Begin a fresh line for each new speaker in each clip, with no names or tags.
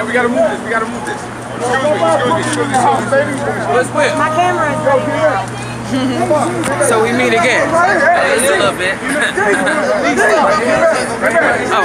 Yeah, we gotta move this. We gotta move this. Excuse me. Excuse me. Excuse me. Excuse me.
Let's quit.
My camera is ready now.
So we meet again. A little bit. oh.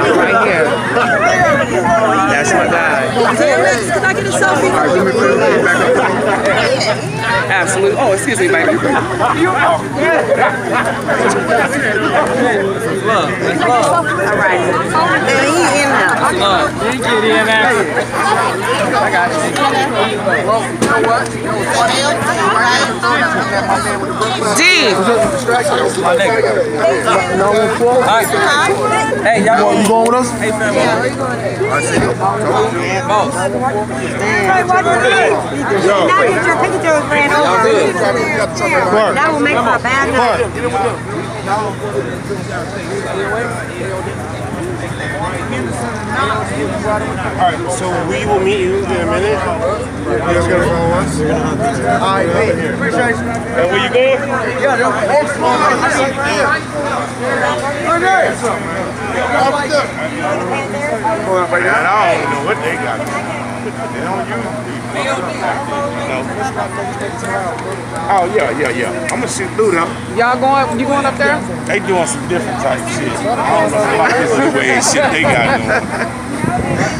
Right here. That's my guy.
Can I get a selfie?
Absolutely. Oh, excuse me, baby.
All right. And he in now.
I got you.
Well, you know what? You know what's funny?
D.
My nigga.
Hey, y'all.
You going with us?
Hey, fam.
I see you.
Boss.
Now get your picture ran
Y'all
over.
good.
That will make for a bad night.
Alright, so we will meet you in a minute. You guys gotta follow us. Alright, hey, appreciate you. And where you going? Yeah. Man, I don't know what they got. They don't use no. Oh yeah, yeah, yeah. I'm gonna shoot through them.
Y'all going? You going up there?
They doing some different type shit. I don't know like this is the way shit they got going.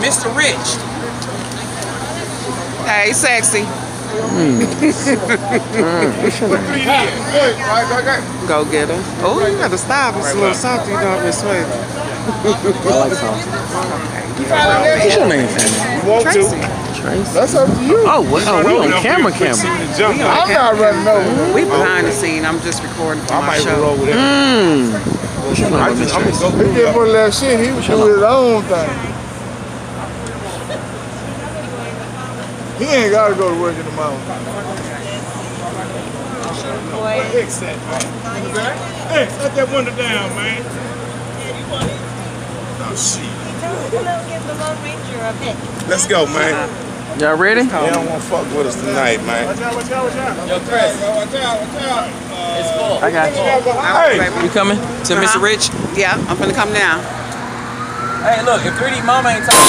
Mr. Rich. Hey, sexy. Hmm. Go get her. Oh, you gotta stop. It's a little salty, you don't miss sweet.
What's your name, family?
You want
Tracy.
To?
That's up to you.
Oh, well, oh, we on camera, camera.
Jump.
I'm not running over.
We behind the scene. I'm just recording for
I
my
might
show.
roll with it.
What's
I
number,
just, I'm gonna go
He did one that shit. He was doing his own thing. He ain't gotta go to work in the mountain.
Hey, let that window down, man. Oh, shit.
Give the Lone Ranger a pick.
Let's go, man.
Y'all ready?
They don't want to fuck with us tonight, man. Watch out! Watch out! Watch out!
Yo, Chris.
Watch out! Watch out!
It's full.
I got you.
Hey,
You coming?
To uh-huh. Mr. Rich? Yeah, I'm gonna come down. Hey, look, if 3D Mama ain't talking.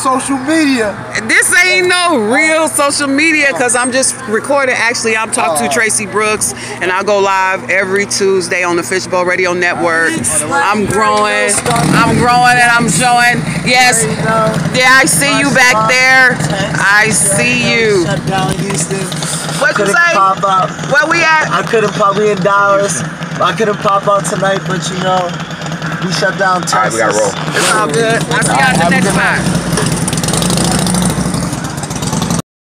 Social media.
This ain't no real social media because I'm just recording. Actually, I'm talking to oh. Tracy Brooks, and I go live every Tuesday on the Fishbowl Radio Network. I'm growing, I'm growing, and I'm showing. Yes, yeah, I see you back there. I see you.
Shut down Houston.
What you say?
pop up.
Where we at?
I couldn't pop. We in Dallas. I couldn't pop out tonight, but you know, we shut down Texas.
All right, we gotta roll.
It's all good. I'll see you at the next spot.